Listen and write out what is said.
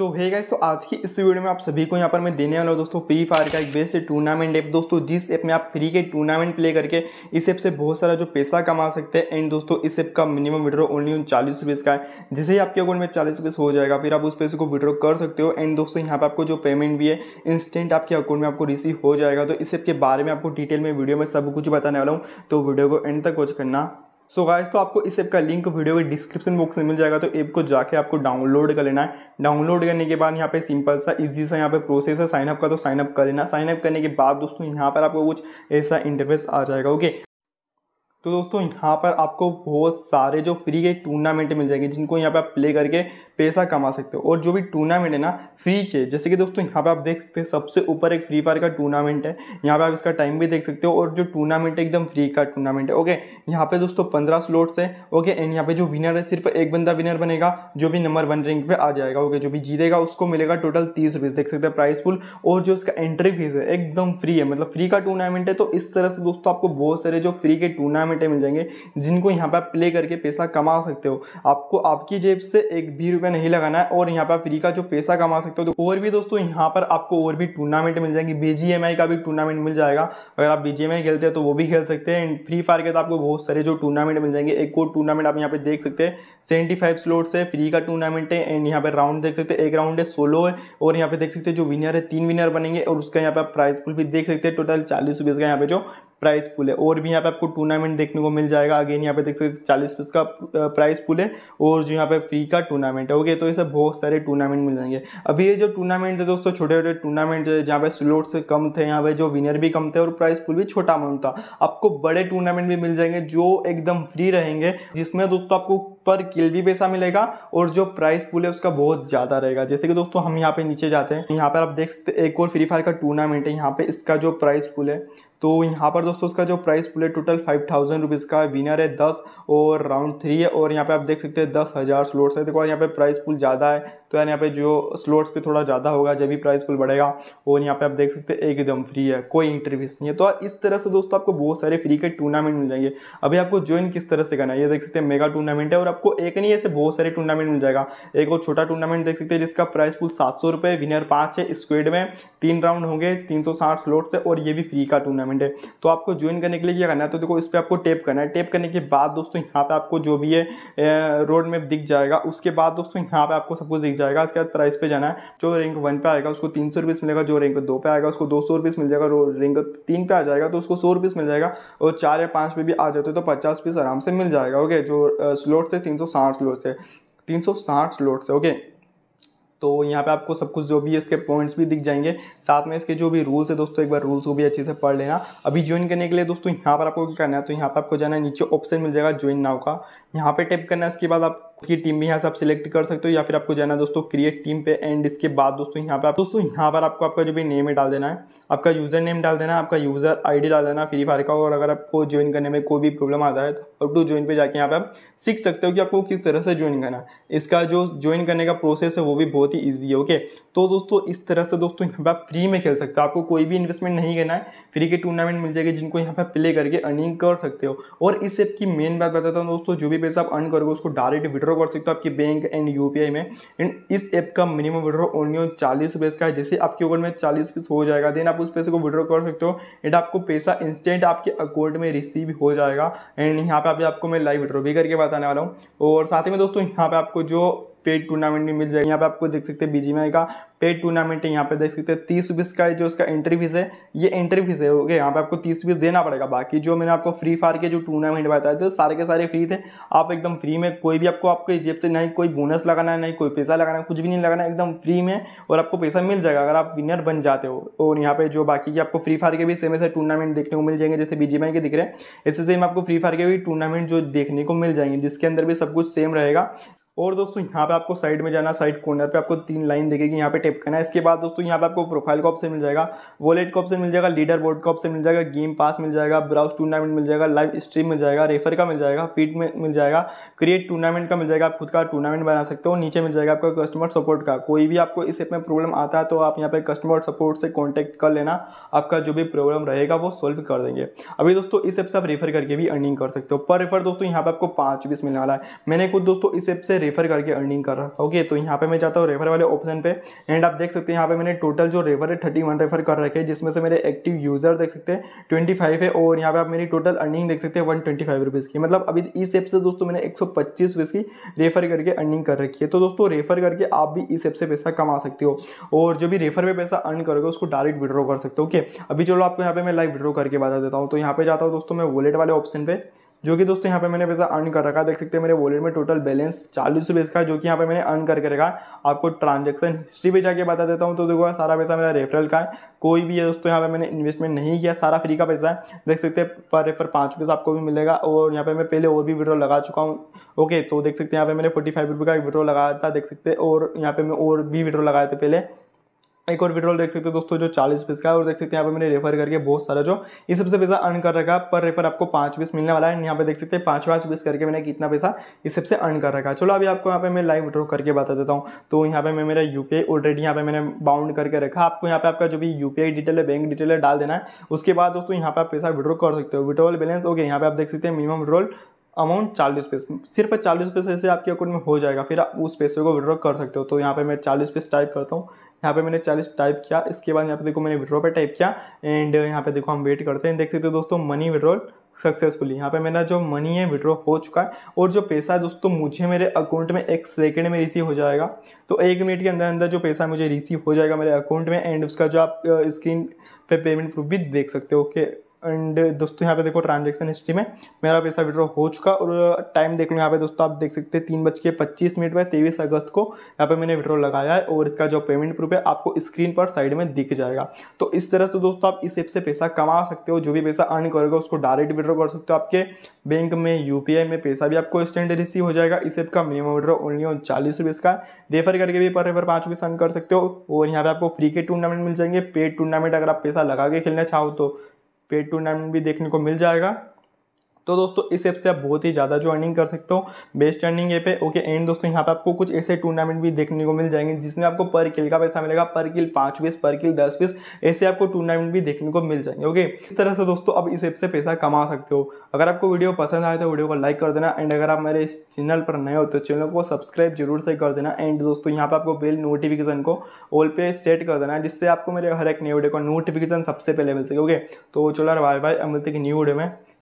तो है गाइस तो आज की इस वीडियो में आप सभी को यहाँ पर मैं देने वाला हूँ दोस्तों फ्री फायर का एक बेस्ट टूर्नामेंट ऐप दोस्तों, जिस ऐप में आप फ्री के टूर्नामेंट प्ले करके इस ऐप से बहुत सारा जो पैसा कमा सकते हैं एंड दोस्तों, इस ऐप का मिनिमम विड्रो ओनली उन चालीस रुपीज़ का है। जैसे ही आपके अकाउंट में चालीस रुपीज़ हो जाएगा, फिर आप उस पैसे को विड्रॉ कर सकते हो एंड दोस्तों, यहाँ पर आपको जो पेमेंट भी है इंस्टेंट आपके अकाउंट में आपको रिसीव हो जाएगा। तो इस ऐप के बारे में आपको डिटेल में वीडियो में सब कुछ बताने वाला हूँ। तो वीडियो को एंड तक वॉच करना। सो गाइस तो आपको इस ऐप का लिंक वीडियो के डिस्क्रिप्शन बॉक्स में मिल जाएगा। तो ऐप को जाके आपको डाउनलोड कर लेना है। डाउनलोड करने के बाद यहाँ पे सिंपल सा इजी सा यहाँ पे प्रोसेस है। साइनअप का तो साइनअप कर लेना। साइनअप करने के बाद दोस्तों, यहाँ पर आपको कुछ ऐसा इंटरफेस आ जाएगा ओके तो दोस्तों, यहाँ पर आपको बहुत सारे जो फ्री के टूर्नामेंट मिल जाएँगे, जिनको यहाँ पे आप प्ले करके पैसा कमा सकते हो। और जो भी टूर्नामेंट है ना फ्री के, जैसे कि दोस्तों, यहाँ पे आप देख सकते हैं, सबसे ऊपर एक फ्री फायर का टूर्नामेंट है। यहाँ पे आप इसका टाइम भी देख सकते हो, और जो टूर्नामेंट है, एकदम फ्री का टूर्नामेंट है ओके यहाँ पे दोस्तों, पंद्रह स्लोट्स है ओके एंड यहाँ पे जो विनर है, सिर्फ़ एक बंदा विनर बनेगा, जो भी नंबर वन रैंक पे आ जाएगा ओके जो भी जीतेगा, उसको मिलेगा टोटल तीस देख सकते हैं प्राइस फुल और जो इसका एंट्री फ़ीस है, एकदम फ्री है। मतलब फ्री का टूर्नामेंट है तो इस तरह से दोस्तों, आपको बहुत सारे जो फ्री के टूर्नामेंट मिल जाएँगे, जिनको यहाँ पे आप प्ले करके पैसा कमा सकते हो। आपको आपकी जेब से एक भी रुपया नहीं लगाना है और यहाँ पे आप फ्री का जो पैसा कमा सकते हो तो और भी दोस्तों यहाँ पर आपको और भी टूर्नामेंट मिल जाएँगे। बीजीएमआई का भी टूर्नामेंट मिल जाएगा। अगर आप बीजीएमआई खेलते हैं तो वो भी खेल सकते हैं। फ्री फायर के तो आपको बहुत सारे जो टूर्नामेंट मिल जाएँगे। एक और टूर्नामेंट आप यहाँ पे देख सकते हैं। सेवेंटी फाइव स्लोट्स है फ्री का टूर्नामेंट है। एंड यहाँ पे राउंड देख सकते हैं। एक राउंड है सोलो है। और यहाँ पे देख सकते हैं, जो विनर है, तीन विनर बनेंगे। और उसका यहाँ पे आप प्राइस पुल भी देख सकते हैं। टोटल चालीस रुपीज़ का यहाँ पे जो प्राइस पुल है। और भी यहाँ पे आपको टूर्नामेंट देखने को मिल जाएगा। अगेन यहाँ पे देख सकते चालीस पीस का प्राइस पुल है। और जो यहाँ पे फ्री का टूर्नामेंट है ओके तो ऐसे बहुत सारे टूर्नामेंट मिल जाएँगे। अभी ये जो टूर्नामेंट है दोस्तों छोटे छोटे टूर्नामेंट है, जहाँ पे स्लोट से कम थे, यहाँ पे जो विनर भी कम थे और प्राइस पुल भी छोटा अमाउंट था। आपको बड़े टूर्नामेंट भी मिल जाएँगे जो एकदम फ्री रहेंगे, जिसमें दोस्तों आपको पर किल भी पैसा मिलेगा और जो प्राइस पुल है उसका बहुत ज़्यादा रहेगा। जैसे कि दोस्तों, हम यहाँ पे नीचे जाते हैं। यहाँ पर आप देख सकते एक और फ्री फायर का टूर्नामेंट है। यहाँ पे इसका जो प्राइस पुल है तो यहाँ पर दोस्तों उसका जो प्राइस पुल है टोटल फाइव थाउज़ेंड रुपीज़ का विनर है दस और राउंड थ्री है और यहाँ पे आप देख सकते हैं दस हज़ार स्लोट्स है। देखो यहाँ पे प्राइस पुल ज़्यादा है तो यार यहाँ पे जो स्लोट्स पे थोड़ा ज़्यादा होगा, जब भी प्राइस पुल बढ़ेगा और यहाँ पे आप देख सकते हैं, एकदम फ्री है, कोई इंटरव्यूस नहीं है। तो इस तरह से दोस्तों आपको बहुत सारे फ्री के टूर्नामेंट मिल जाएँगे। अभी आपको ज्वाइन किस तरह से करना है, ये देख सकते हैं मेगा टूर्नामेंट है और आपको एक नहीं, ऐसे बहुत सारे टूर्नामेंट मिल जाएगा। एक और छोटा टूर्नामेंट देख सकते हैं, जिसका प्राइस पुल सात विनर पाँच है स्क्वेड में तीन राउंड होंगे, तीन सौ साठ स्लोट्स है और ये भी फ्री का टूर्नामेंट है। तो आपको आपको ज्वाइन करने के लिए क्या करना है तो देखो इस पर आपको टेप करना है। टेप करने के बाद दोस्तों यहाँ पे आपको जो भी है रोड मैप दिख जाएगा। उसके बाद दोस्तों यहाँ पे आपको सब कुछ दिख जाएगा उसके बाद प्राइस पे जाना है। जो रैंक वन पे आएगा, उसको तीन सौ मिलेगा, जो रैंक दो पे आएगा, उसको दो सौ मिल जाएगा रैंक तीन पे आ जाएगा तो उसको सौ मिल जाएगा और चार या पाँच पे भी आ जाते तो पचास पीस आराम से मिल जाएगा ओके जो स्लोट थे, तीन सौ साठ स्लोट थे। तीन सौ साठ स्लोट से ओके तो यहाँ पे आपको सब कुछ जो भी है इसके पॉइंट्स भी दिख जाएँगे। साथ में इसके जो भी रूल्स है दोस्तों, एक बार रूल्स को भी अच्छे से पढ़ लेना। अभी ज्वाइन करने के लिए दोस्तों, यहाँ पर आपको क्या करना है तो यहाँ पर आपको जाना है, नीचे ऑप्शन मिल जाएगा ज्वाइन नाव का। यहाँ पे टेप करना है, इसके बाद आप की टीम भी यहाँ से आप सिलेक्ट कर सकते हो या फिर आपको जाना दोस्तों क्रिएट टीम पे एंड इसके बाद दोस्तों यहाँ पे आप दोस्तों यहाँ पर आपको आपका जो भी नेम है डाल देना है, आपका यूज़र नेम डाल देना है, आपका यूज़र आईडी डाल देना फ्री फायर का और अगर आपको ज्वाइन करने में कोई भी प्रॉब्लम आता है तो टू ज्वाइन पर जाके यहाँ पे आप सीख सकते हो कि आपको किस तरह से ज्वाइन करना है। इसका जो ज्वाइन करने का प्रोसेस है वो भी बहुत ही ईजी है ओके तो दोस्तों इस तरह से दोस्तों यहाँ पर आप फ्री में खेल सकते हो। आपको कोई भी इन्वेस्टमेंट नहीं करना है। फ्री के टूर्नामेंट मिल जाएगी जिनको यहाँ पे प्ले करके अर्निंग कर सकते हो। और इस ऐप की मेन बात बताता हूँ दोस्तों, जो भी पैसा आप अर्न करोगे उसको डायरेक्ट विड्रॉ कर सकते हो आपकी बैंक एंड यूपीआई में। एंड इस ऐप का मिनिमम विड्रॉ ओनली चालीस रुपये का है। जैसे आपके अकाउंट में चालीस रुपये हो जाएगा देन आप उस पैसे को विड्रॉ कर सकते हो। एंड आपको पैसा इंस्टेंट आपके अकाउंट में रिसीव हो जाएगा। एंड यहाँ पे अभी आपको मैं लाइव विड्रॉ भी करके बताने वाला हूँ। और साथ ही में दोस्तों, यहाँ पे आपको जो पेड टूर्नामेंट भी मिल जाएगा। यहाँ पे आपको देख सकते हैं बीजीएमआई का पेड टूर्नामेंट है। यहाँ पे देख सकते हैं तीस रुपीज़ का जो उसका एंट्री फ़ीस है, ये एंट्री फ़ीस है ओके यहाँ पे आपको तीस रुपीज़ देना पड़ेगा। बाकी जो मैंने आपको फ्री फायर के जो टूर्नामेंट बताए थे, सारे के सारे फ्री थे। आप एकदम फ्री में कोई भी आपको, आपके जेब से नहीं कोई बोनस लगाना है, नहीं कोई पैसा लगाना है, कुछ भी नहीं लगाना एकदम फ्री में और आपको पैसा मिल जाएगा अगर आप विनर बन जाते हो। और यहाँ पे जो बाकी आपको फ्री फायर के भी सेम ऐसे टूर्नामेंट देखने को मिल जाएँगे, जैसे बीजीएमआई के दिख रहे हैं। ऐसे सेम आपको फ्री फायर के भी टूर्नामेंट जो देखने को मिल जाएँगे, जिसके अंदर भी सब कुछ सेम रहेगा। और दोस्तों, यहाँ पे आपको साइड में जाना साइड कॉर्नर पे आपको तीन लाइन देखेगी, यहाँ पे टेप करना है। इसके बाद दोस्तों, यहाँ पे आपको प्रोफ़ाइल का ऑप्शन मिल जाएगा वॉलेट का ऑप्शन मिल जाएगा लीडर बोर्ड का ऑप्शन मिल जाएगा गेम पास मिल जाएगा ब्राउज टूर्नामेंट मिल जाएगा लाइव स्ट्रीम मिल जाएगा रेफर का मिल जाएगा फ़ीड मिल जाएगा क्रिएट टूर्नामेंट का मिल जाएगा, आप खुद का टूर्नामेंट बना सकते हो, नीचे मिल जाएगा आपका कस्टमर सपोर्ट का। कोई भी आपको इस ऐप में प्रॉब्लम आता है तो आप यहाँ पे कस्टमर सपोर्ट से कॉन्टैक्ट कर लेना, आपका जो भी प्रॉब्लम रहेगा, वो सोल्व कर देंगे। अभी दोस्तों, इस ऐप से आप रेफर करके भी अर्निंग कर सकते हो। पर रेफर दोस्तों, यहाँ पे आपको पाँच रुपीस मिलने वाला है। मैंने खुद दोस्तों, इस ऐप से रेफर करके अर्निंग कर रहा। है ओके तो यहाँ पे मैं जाता हूँ रेफर वाले ऑप्शन पे। एंड आप देख सकते हैं, यहाँ पे मैंने टोटल जो रेफर है थर्टी वन रेफर कर रखे हैं, जिसमें से मेरे एक्टिव यूज़र देख सकते हैं ट्वेंटी फाइव है, और यहाँ पे आप मेरी टोटल अर्निंग देख सकते हैं वन ट्वेंटी फाइव रुपीज़ की। मतलब अभी इस ऐप से दोस्तों मैंने एक सौ पच्चीस की रेफर करके अर्निंग कर रखी है। तो दोस्तों रेफर करके आप भी इस ऐप से पैसा कमा सकते हो, और जो भी रेफर में पैसा अर्न करोगे, उसको डायरेक्ट विड्रॉ कर सकते हो। ओके अभी चलो आपको यहाँ पे मैं लाइव विड्रॉ करके बता देता हूँ। तो यहाँ पे जाता हूँ दोस्तों, मैं वॉलेट वाले ऑप्शन पे। जो कि दोस्तों यहाँ पे मैंने पैसा अर्न कर रखा देख सकते हैं मेरे वॉलेट में टोटल बैलेंस चालीस रुपये इसका जो कि यहाँ पे मैंने अर्न करके रखा आपको ट्रांजेक्शन हिस्ट्री पे जाके बता देता हूँ। तो देखो, सारा पैसा मेरा रेफरल का है। कोई भी है दोस्तों, यहाँ पे मैंने इन्वेस्टमेंट नहीं किया, सारा फ्री का पैसा है। देख सकते हैं, पर रेफर पाँच पैसा आपको भी मिलेगा। और यहाँ पर मैं पहले और भी विड्रॉ लगा चुका हूँ। ओके तो देख सकते हैं, यहाँ पर मैंने फोर्टी फाइव रुपये का विड्रॉ लगाया था, देख सकते और यहाँ पे मैं और भी विड्रॉ लगाए थे पहले। एक और विड्रॉल देख सकते हो दोस्तों, जो चालीस पीस का है, और देख सकते हैं यहाँ पे मैंने रेफर करके बहुत सारा जो इस सबसे पैसा अर्न कर रखा पर रेफर आपको पाँच पीस मिलने वाला है। यहाँ पे देख सकते हैं पाँच पाँच पीस करके मैंने कितना पैसा इस सबसे अर्न कर रखा चलो अभी आपको यहाँ पे मैं लाइव विड्रॉ करके बता देता हूँ। तो यहाँ पे मैं मेरा यूपीआई ऑलरेडी यहाँ पे मैंने बाउंड करके रखा। आपको यहाँ पे आपका जो भी यूपीआई डिटेल है बैंक डिटेल है, डाल देना है। उसके बाद दोस्तों, यहाँ पे आप पैसा विड्रॉ कर सकते हो। विड्रॉल बैलेंस ओके यहाँ पे आप देख सकते हैं मिनिमम विड्रॉल अमाउंट चालीस पैसे सिर्फ़ चालीस पैसे से आपके अकाउंट में हो जाएगा, फिर आप उस पैसे को विड्रॉ कर सकते हो। तो यहाँ पे मैं चालीस पैसे टाइप करता हूँ। यहाँ पे मैंने चालीस टाइप किया, इसके बाद यहाँ पे देखो मैंने विड्रॉ पे टाइप किया एंड यहाँ पे देखो हम वेट करते हैं। देख सकते हो दोस्तों मनी विड्रॉल सक्सेसफुली यहाँ पे मेरा जो मनी है विड्रॉ हो चुका है, और जो पैसा है दोस्तों, मुझे मेरे अकाउंट में एक सेकंड में रिसीव हो जाएगा। तो एक मिनट के अंदर अंदर जो पैसा मुझे रिसीव हो जाएगा मेरे अकाउंट में एंड उसका जो आप स्क्रीन पे पेमेंट प्रूफ भी देख सकते हो ओके एंड दोस्तों, यहाँ पे देखो ट्रांजेक्शन हिस्ट्री में मेरा पैसा विड्रॉ हो चुका और टाइम देख लो यहाँ पे दोस्तों, आप देख सकते हैं तीन बज के पच्चीस मिनट में तेईस अगस्त को यहाँ पे मैंने विड्रॉ लगाया है और इसका जो पेमेंट प्रूफ है आपको स्क्रीन पर साइड में दिख जाएगा। तो इस तरह से दोस्तों, आप इस ऐप से पैसा कमा सकते हो, जो भी पैसा अर्न करोगे, उसको डायरेक्ट विड्रॉ कर सकते हो आपके बैंक में यूपीआई में, पैसा भी आपको स्टैंड रिसीव हो जाएगा। इस ऐप का मिनिमम विड्रॉ ओनली ऑन चालीस रुपीज़ का रेफर करके भी पर रेफर पाँच रुपये अर्न कर सकते हो और यहाँ पे आपको फ्री के टूर्नामेंट मिल जाएँगे। पेड टूर्नामेंट अगर आप पैसा लगा के खेलना चाहो तो। पेड टूर्नामेंट भी देखने को मिल जाएगा। तो दोस्तों, इस ऐप से आप बहुत ही ज़्यादा जो अर्निंग कर सकते हो। बेस्ट अर्निंग ऐप है। ओके एंड दोस्तों, यहाँ पे आपको कुछ ऐसे टूर्नामेंट भी देखने को मिल जाएँगे, जिसमें आपको पर किल का पैसा मिलेगा पर किल पाँच पीस पर किल दस पीस ऐसे आपको टूर्नामेंट भी देखने को मिल जाएँगे। ओके इस तरह से दोस्तों, आप इस ऐप से पैसा कमा सकते हो। अगर आपको वीडियो पसंद आए तो वीडियो को लाइक कर देना एंड अगर आप मेरे इस चैनल पर नए हो तो चैनल को सब्सक्राइब ज़रूर से कर देना एंड दोस्तों, यहाँ पर आपको बेल नोटिफिकेशन को ऑल पे सेट कर देना, जिससे आपको मेरे हर एक नए वीडियो का नोटिफिकेशन सबसे पहले मिल सके। ओके तो चलो बाय बाय मिलते न्यू वीडियो में।